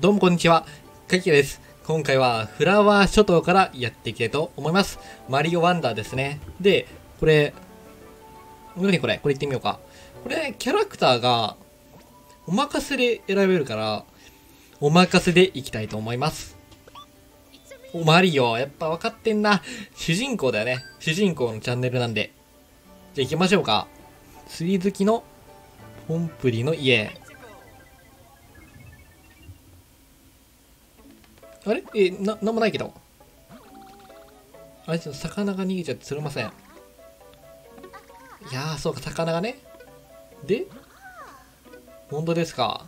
どうもこんにちは、かきです。今回はフラワー諸島からやっていきたいと思います。マリオワンダーですね。で、これ、何これ？これ行ってみようか。これ、キャラクターが、お任せで選べるから、お任せでいきたいと思います。お、マリオ、やっぱ分かってんな。主人公だよね。主人公のチャンネルなんで。じゃあ行きましょうか。釣り好きの、ポンプリの家。あれ？え、な、なんもないけど。あれ、ちょっと魚が逃げちゃって釣れません。いやー、そうか、魚がね。で？本当ですか。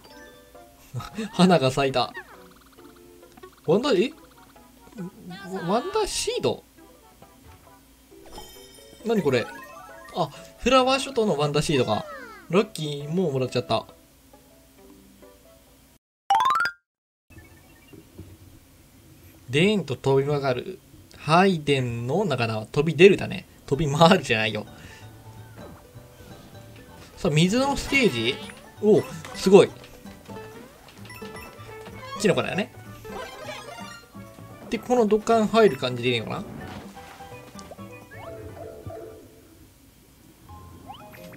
花が咲いた。ワンダ、え？ワンダーシード？何これ？あ、フラワー諸島のワンダーシードか。ラッキー、もうもらっちゃった。でーんと飛び曲がる。ハイデンの中は飛び出るだね。飛び回るじゃないよ。さあ、水のステージ？おお、すごい。キノコだよね。で、この土管入る感じでいいのかな？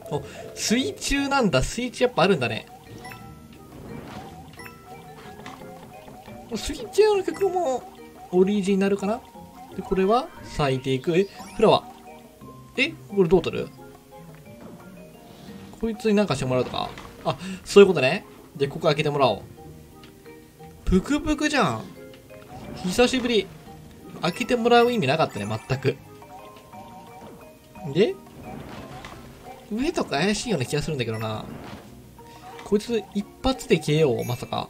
お、水中なんだ。水中やっぱあるんだね。水中の曲もオリジナルかな？で、これは咲いていく。え、フラワー。え、これどう取る？こいつになんかしてもらうとか？あ、そういうことね。で、ここ開けてもらおう。ぷくぷくじゃん。久しぶり。開けてもらう意味なかったね、全く。で上とか怪しいような気がするんだけどな。こいつ一発で消えよう、まさか。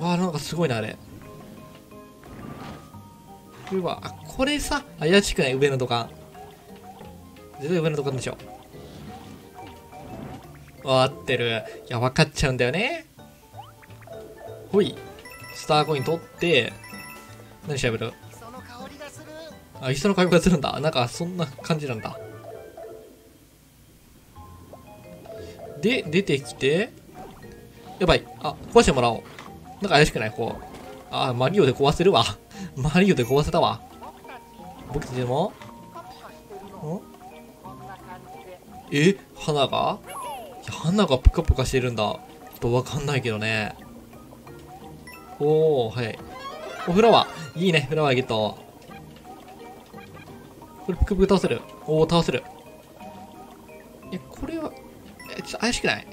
わあ、なんかすごいな、あれ。うわ、あ、これさ、怪しくない上の土管。絶対上の土管でしょ。わってる。いや、分かっちゃうんだよね。ほい。スターコイン取って、何調べる？あ、磯の香りがするんだ。なんか、そんな感じなんだ。で、出てきて、やばい。あ、壊してもらおう。なんか怪しくない？こう。あ、マリオで壊せるわ。マリオで壊せたわ。僕たちでもえ？花が？いや花がプカプカしてるんだ。ちょっとわかんないけどね。おー、はい。お、フラワー。いいね、フラワーゲット。これプクプク倒せる。おー、倒せる。え、これは、え、ちょっと怪しくない？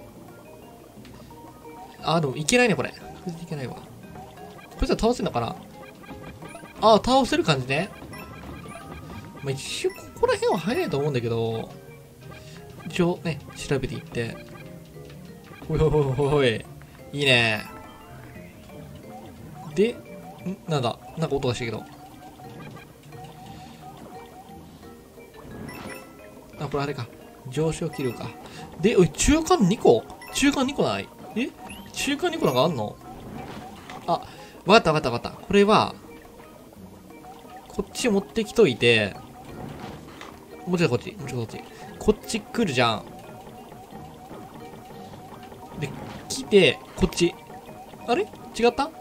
あ、でもいけないね、これ。これでいけないわ。こいつは倒せんのかな？ああ、倒せる感じね。まあ、一応ここら辺は早いと思うんだけど、一応ね、調べていって。ほいほいほいほい。いいね。で、んなんだなんか音がしたけど。あ、これあれか。上昇気流か。で、おい、中間2個？中間2個ない？え？中間2個なんかあんの？あ、わかったわかったわかった。これは、こっち持ってきといて、もうちょっとこっち、もうちょっとこっち。こっち来るじゃん。で、来て、こっち。あれ？違った？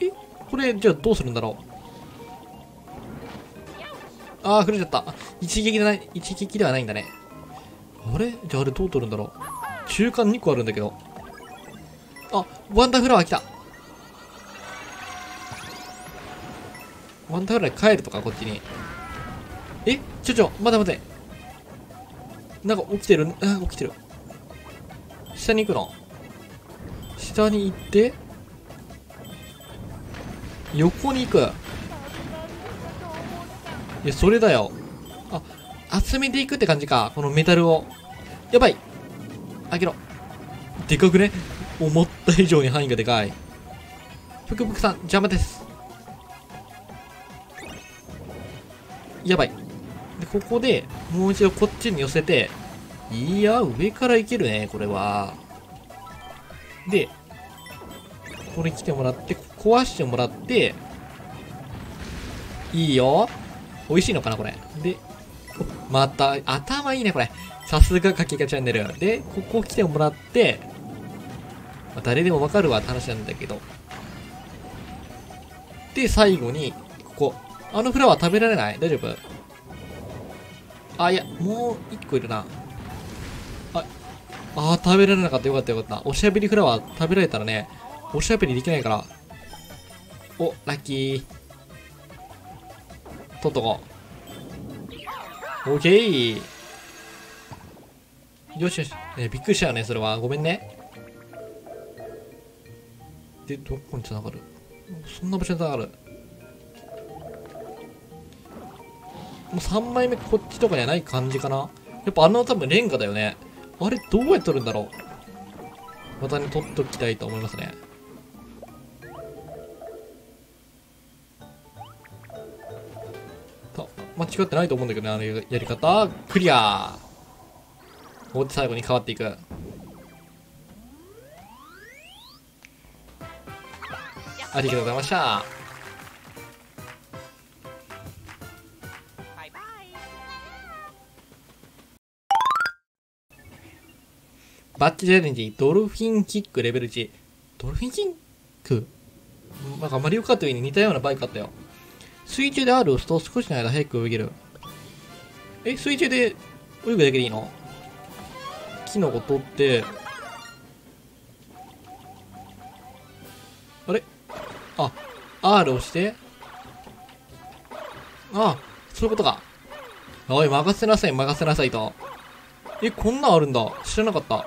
え？これ、じゃあどうするんだろう？あー、触れちゃった。一撃でない、一撃ではないんだね。あれ？じゃああれどう取るんだろう？中間2個あるんだけど。あ、ワンダーフラワー来た。ワンダーフラワー帰るとか、こっちに。え？ちょちょ、待て待て。なんか起きてる、あ、起きてる。下に行くの？下に行って、横に行く。いや、それだよ。あ、集めていくって感じか。このメタルを。やばい。開けろ。でかくね？思った以上に範囲がでかい。ぷくぷくさん、邪魔です。やばい。で、ここで、もう一度こっちに寄せて、いや、上からいけるね、これは。で、これ来てもらって、壊してもらって、いいよ。美味しいのかな、これ。で、また、頭いいね、これ。さすがかきがチャンネル。で、ここ来てもらって、あ、誰でもわかるわって話なんだけど。で、最後に、あのフラワー食べられない？大丈夫？あ、いや、もう一個いるな。あ、あ、食べられなかった。よかったよかった。おしゃべりフラワー食べられたらね、おしゃべりできないから。お、ラッキー。取っとこう。オッケー。よしよし。ね、びっくりしたよね、それは。ごめんね。で、どこに繋がる？そんな場所に繋がる。う3枚目こっちとかにはない感じかなやっぱあの多分レンガだよね。あれどうやって取るんだろうまたね、取っときたいと思いますね。間違ってないと思うんだけどね、あのやり方。クリアここで最後に変わっていく。ありがとうございました。バッチチャレンジ、ドルフィンキックレベル1。ドルフィンキック？なんかマリオカートに似たようなバイクあったよ。水中で R を押すと少しの間早く泳げる。え、水中で泳ぐだけでいいの？キノコ取って、あれ？あ、R 押して。あ、そういうことか。おい、任せなさい、任せなさいと。え、こんなんあるんだ。知らなかった。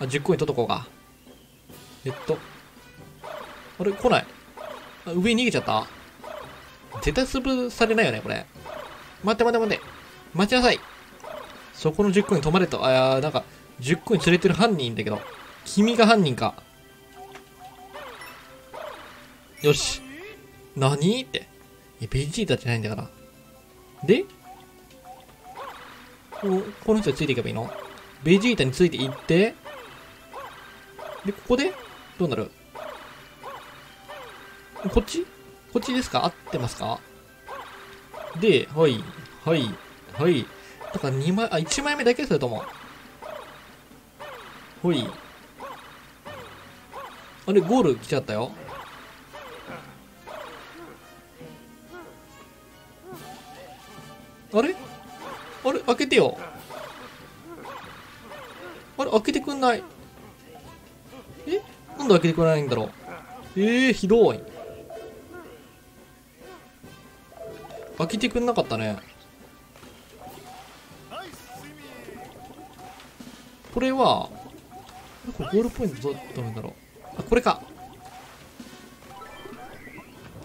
あ、10個に取っとこうか。えっと。あれ来ない。あ上に逃げちゃった絶対潰されないよね、これ。待って待って待って。待ちなさい。そこの10個に止まれと。あ、やなんか、10個に連れてる犯人だけど。君が犯人か。よし。何って。え、ベジータじゃないんだから。でここの人についていけばいいの？ベジータについていって、で、ここでどうなる？こっち？こっちですか？合ってますか？で、はい、はい、はい。だから2枚、あ、1枚目だけそれとも。ほい。あれ、ゴール来ちゃったよ。あれ？あれ？開けてよ。あれ開けてくんない？なんで開けてくれないんだろうええー、ひどい。開けてくんなかったね。これは、これゴールポイントどうったんだろう。あ、これか。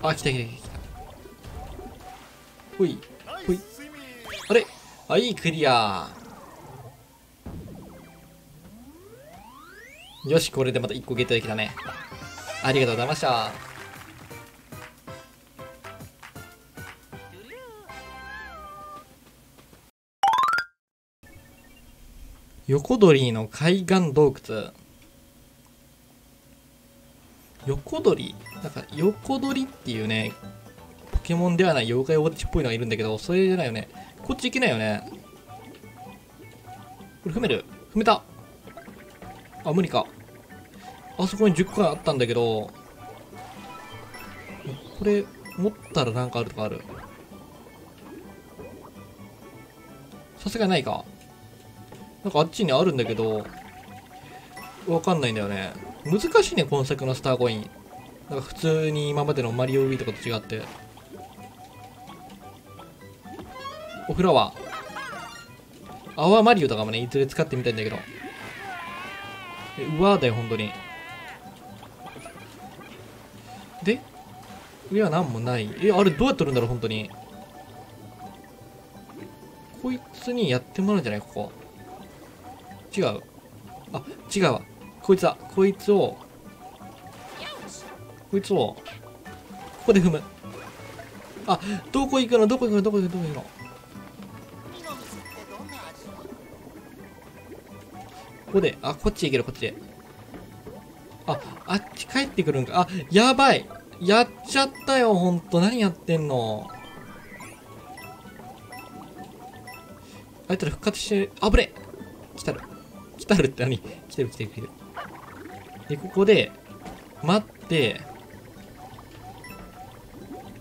あ、来た来た来た。ほい、ほい。あれ？あ、いい、クリア。よし、これでまた1個ゲットできたね。ありがとうございました。横鳥の海岸洞窟。横鳥なんか横鳥っていうね、ポケモンではない妖怪ウォッチっぽいのがいるんだけど、それじゃないよね。こっち行けないよね。これ踏める？踏めたあ、無理か。あそこに10個あったんだけど、これ、持ったらなんかあるとかある？さすがないか。なんかあっちにあるんだけど、わかんないんだよね。難しいね、今作のスターコイン。なんか普通に今までのマリオウィーとかと違って。おフラワー。アワーマリオとかもね、いずれ使ってみたいんだけど。え、うわーだよ、本当に。上は何もない。え、あれどうやってるんだろう、本当に。こいつにやってもらうんじゃないここ。違う。あ、違うわ。こいつは、こいつを、こいつを、ここで踏む。あ、どこ行くのどこ行くの？どこ行くの？どこ行くの？ここで、あ、こっち行ける、こっちで。あ、あっち帰ってくるんか。あ、やばい。やっちゃったよ、ほんと。何やってんの？あいつら復活してる、あぶね来たる。来たるって何？来てる来てる来てる。で、ここで、待って、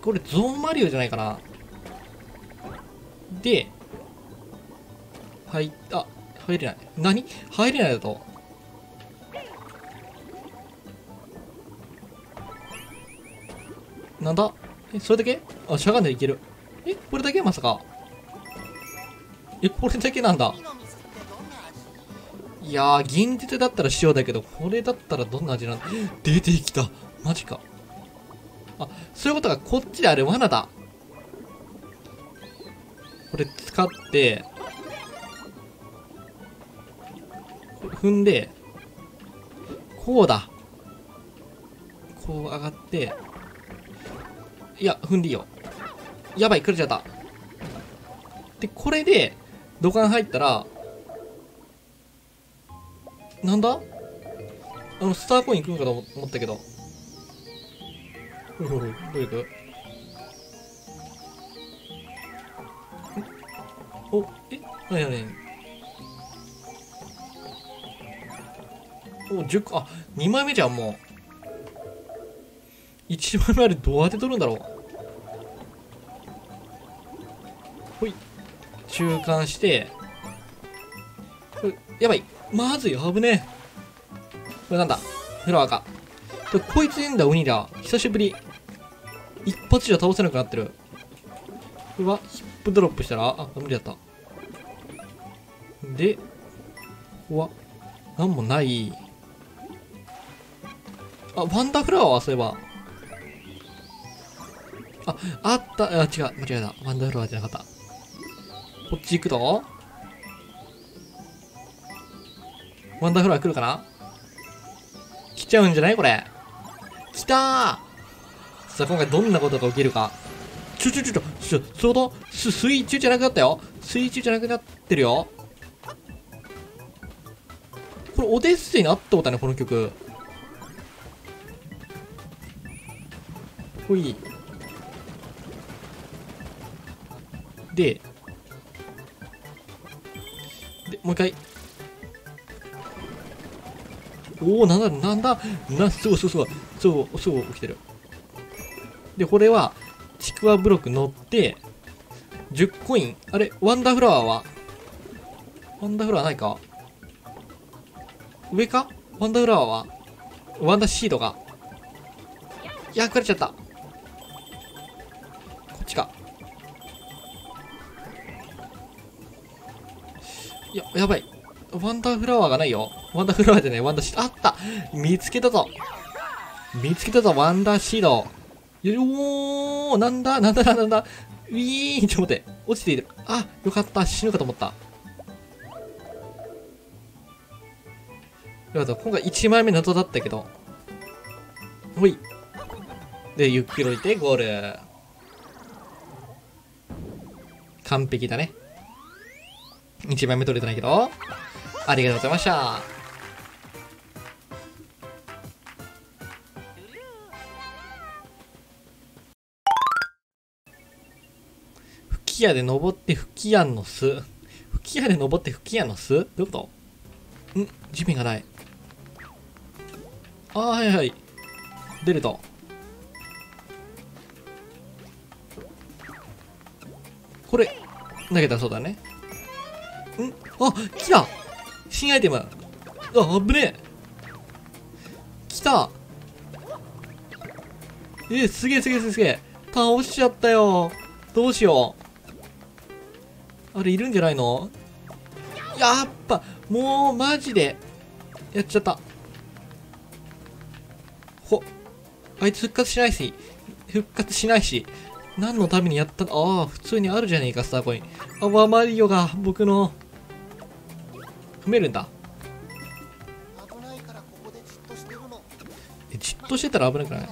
これゾーンマリオじゃないかな。で、入っ、あ、入れない。何？入れないだと。なんだ？え、それだけ？あ、しゃがんでいける。え、これだけまさか。え、これだけなんだ。いやー、銀鉄だったら塩だけど、これだったらどんな味なんだ？出てきた。マジか。あ、そういうことがこっちであれ罠だ。これ使って、踏んで、こうだ。こう上がって、いや、踏んでいいよ。やばい、くれちゃった。で、これで、土管入ったら、なんだ？あの、スターコイン来るんかと思ったけど。ほいほいほい、どういうこお、え？なになにお、10個、あ、2枚目じゃん、もうう。1枚目あれどうやって取るんだろう？ほい。中間して、やばい。まずい、危ねえ。これなんだ？フラワーか。でこいついんだ、鬼だ。久しぶり。一発じゃ倒せなくなってる。これは、ヒップドロップしたら、あ、無理だった。で、ここは、なんもない。あ、ワンダーフラワーはそういえば。あ、あった。あ、違う。間違えた。ワンダーフラワーじゃなかった。こっち行くと？ワンダーフラワー来るかな？来ちゃうんじゃない？これ。来たーさあ、今回どんなことが起きるか。ちょちょちょちょ、ちょ、そういうことす水中じゃなくなったよ水中じゃなくなってるよこれ、オデッセイにあったことね、この曲。ほい。で、で、もう一回。おお、なんだ、なんだ、な、すごい、すごい、すごい、そう、そう、起きてる。で、これは、ちくわブロック乗って、10コイン。あれ、ワンダーフラワーはワンダーフラワーないか上か？ワンダーフラワーはワンダーシードが。いや、食われちゃった。や、やばい。ワンダーフラワーがないよ。ワンダーフラワーじゃない、ワンダーシード。あった見つけたぞ見つけたぞ、ワンダーシード。よーなんだ？なんだ？なんだ？なんだウィーンちょっと待って。落ちている。あ、よかった。死ぬかと思った。よかった。今回1枚目謎だったけど。ほい。で、ゆっくり降りてゴール。完璧だね。1枚目取れてないけど。ありがとうございました。吹き矢で登って吹き矢の巣。吹き矢で登って吹き矢の巣？どういうこと？ん？地面がない。ああ、はいはい。出ると。これ、投げたらそうだね。ん？あ、来た。新アイテム。あ、危ねえ。来た。えすげえすげえすげえ倒しちゃったよ。どうしよう。あれいるんじゃないの？やっぱもうマジで。やっちゃった。ほあいつ復活しないし。復活しないし。何のためにやった？ああ普通にあるじゃねえかスターコイン。あワマリオが僕の踏めるんだ。じっとしてるのえじっとしてたら危なくない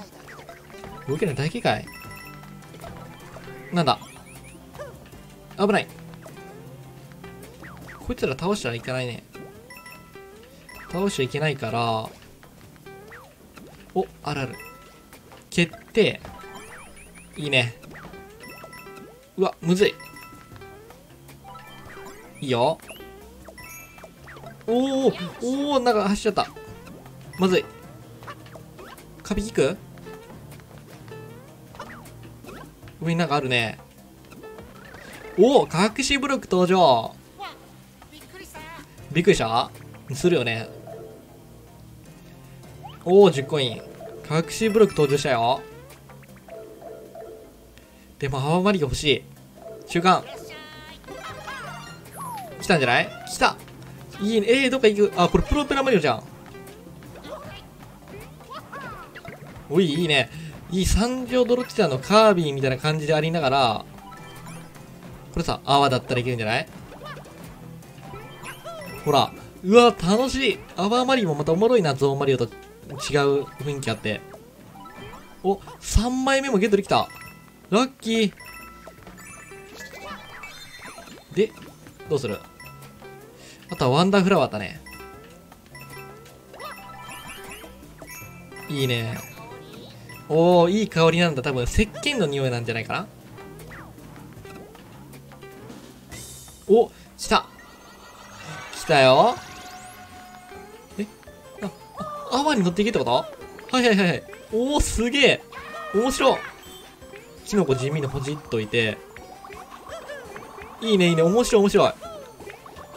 動けない。大警戒なんだ。危ない。こいつら倒しちゃいけないね。倒しちゃいけないから。おあるある。蹴って。いいね。うわむずい。いいよ。おおおおなんか走っちゃったまずい壁引く上になんかあるね。おお隠しブロック登場びっくりしたびっくりしたするよね。おお10コイン。隠しブロック登場したよ。でも、泡まりが欲しい。中間。来たんじゃない？来たいいね。えー、どっか行く。あ、これプロペラマリオじゃん。おい、いいね。いい三条ドロッチャーのカービィみたいな感じでありながら、これさ、泡だったらいけるんじゃない？ほら。うわ、楽しい。泡マリオもまたおもろいな、ゾーンマリオと違う雰囲気あって。お、3枚目もゲットできた。ラッキー。で、どうする？あとはワンダーフラワーだね。いいね。おー、いい香りなんだ。多分、石鹸の匂いなんじゃないかなお、来た来たよえ？あ、あ、泡に乗っていけってこと？はいはいはいはい。おー、すげえ面白いキノコ地味にほじっといて。いいねいいね、面白い面白い。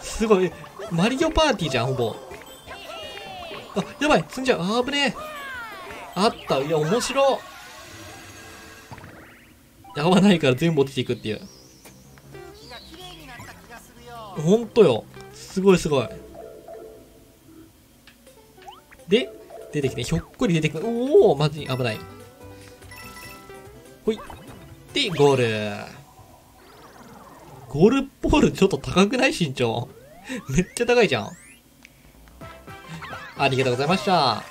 すごい。マリオパーティーじゃん、ほぼ。あ、やばい積んじゃう。あぶねえ。あった。いや、面白。合わないから全部落ちていくっていう。ほんとよ。すごいすごい。で、出てきて、ひょっこり出てくる。おおマジ危ない。ほい。で、ゴール。ゴールポールちょっと高くない？身長。めっちゃ高いじゃん。ありがとうございました。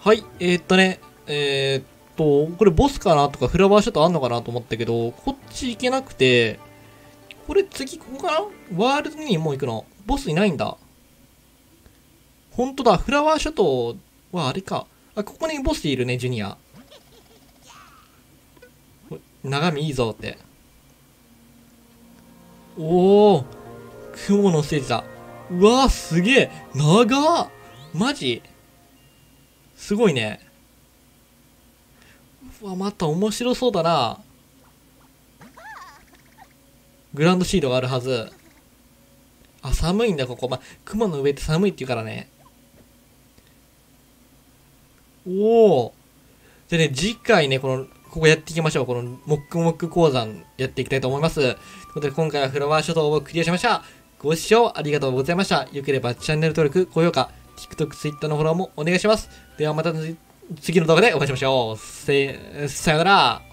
はい、えー、っとね、えー、っと、これボスかなとかフラワーショットあんのかなと思ったけど、こっち行けなくて、これ次ここかな？ワールドにもう行くのボスいないんだ。ほんとだ、フラワーショットはあれか。あ、ここにボスいるね、ジュニア。眺めいいぞって。おー、雲のステージだ。うわー、すげえ長っマジ？すごいね。うわ、また面白そうだな。グランドシードがあるはず。あ、寒いんだ、ここ。ま、雲の上って寒いって言うからね。おお。でね、次回ね、この、ここやっていきましょう。この、モックモック鉱山やっていきたいと思います。ということで、今回はフラワー諸島をクリアしました。ご視聴ありがとうございました。よければチャンネル登録、高評価、TikTok、Twitter のフォローもお願いします。ではまた次の動画でお会いしましょう。せ、さよなら。